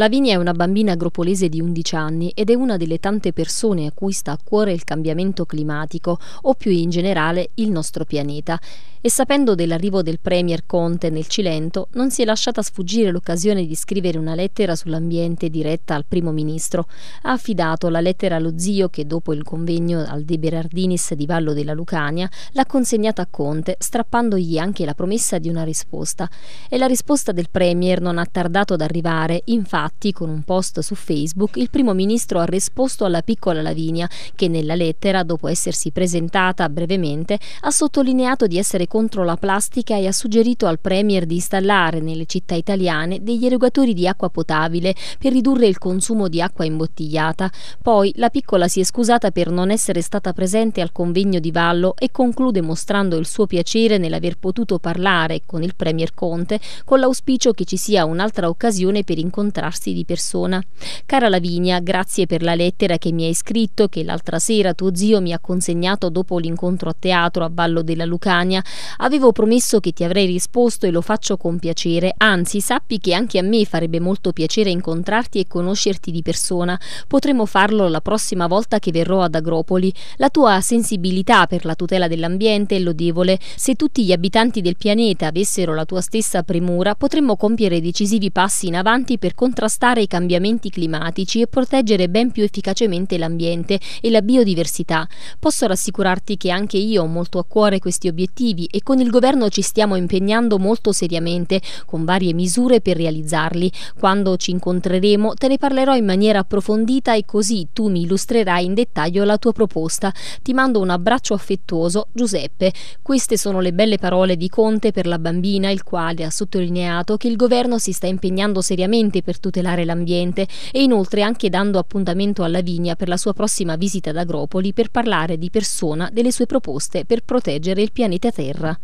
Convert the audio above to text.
Lavinia è una bambina agropolese di 11 anni ed è una delle tante persone a cui sta a cuore il cambiamento climatico o più in generale il nostro pianeta e sapendo dell'arrivo del Premier Conte nel Cilento non si è lasciata sfuggire l'occasione di scrivere una lettera sull'ambiente diretta al primo ministro. Ha affidato la lettera allo zio che dopo il convegno al De Berardinis di Vallo della Lucania l'ha consegnata a Conte strappandogli anche la promessa di una risposta e la risposta del Premier non ha tardato ad arrivare, infatti Infatti, con un post su Facebook, il primo ministro ha risposto alla piccola Lavinia, che nella lettera, dopo essersi presentata brevemente, ha sottolineato di essere contro la plastica e ha suggerito al Premier di installare nelle città italiane degli erogatori di acqua potabile per ridurre il consumo di acqua imbottigliata. Poi la piccola si è scusata per non essere stata presente al convegno di Vallo e conclude mostrando il suo piacere nell'aver potuto parlare con il Premier Conte con l'auspicio che ci sia un'altra occasione per incontrarsi incontrarsi di persona. Cara Lavinia, grazie per la lettera che mi hai scritto, che l'altra sera tuo zio mi ha consegnato dopo l'incontro a teatro a Vallo della Lucania. Avevo promesso che ti avrei risposto e lo faccio con piacere, anzi sappi che anche a me farebbe molto piacere incontrarti e conoscerti di persona. Potremo farlo la prossima volta che verrò ad Agropoli. La tua sensibilità per la tutela dell'ambiente è lodevole. Se tutti gli abitanti del pianeta avessero la tua stessa premura, potremmo compiere decisivi passi in avanti per contrastare contrastare i cambiamenti climatici e proteggere ben più efficacemente l'ambiente e la biodiversità. Posso rassicurarti che anche io ho molto a cuore questi obiettivi e con il governo ci stiamo impegnando molto seriamente con varie misure per realizzarli. Quando ci incontreremo te ne parlerò in maniera approfondita e così tu mi illustrerai in dettaglio la tua proposta. Ti mando un abbraccio affettuoso, Giuseppe. Queste sono le belle parole di Conte per la bambina, il quale ha sottolineato che il governo si sta impegnando seriamente per tutelare tutelare l'ambiente e inoltre anche dando appuntamento alla Vigna per la sua prossima visita ad Agropoli per parlare di persona delle sue proposte per proteggere il pianeta Terra.